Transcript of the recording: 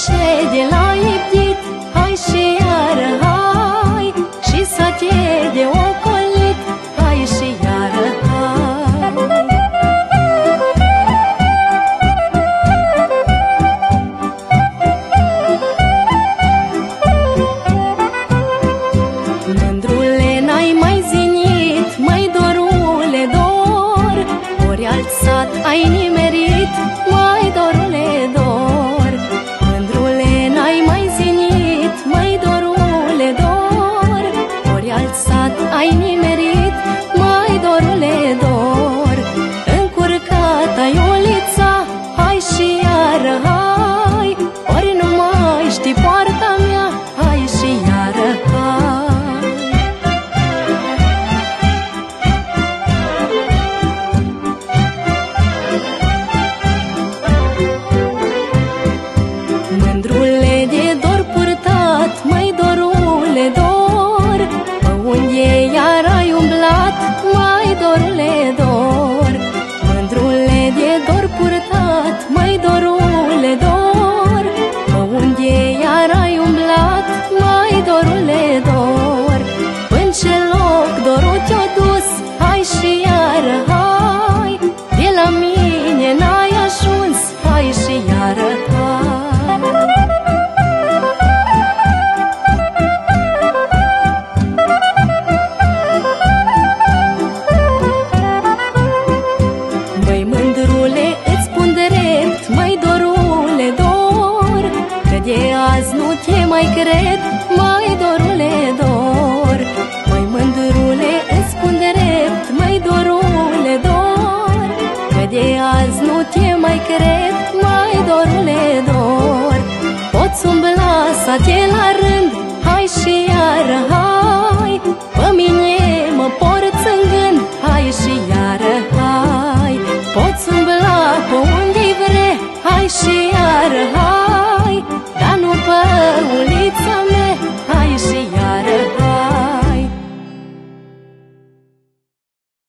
ce de la Egipt Hai și iar hai Și să te de ocolit Hai și iar hai. Mândrule n-ai mai zinit Mai dorule dor Ori alțat ai nimeni n-ai ajuns, hai și iară Măi mândrule, îți spun drept, măi dorule, dor Că de azi nu te mai cred, mai mai cred, mai dor, le dor. Poți umbla sate la rând, hai și iar, hai. Pe mine mă porți în gând, hai și iar, hai. Poți umbla pe unde vrei, hai și iar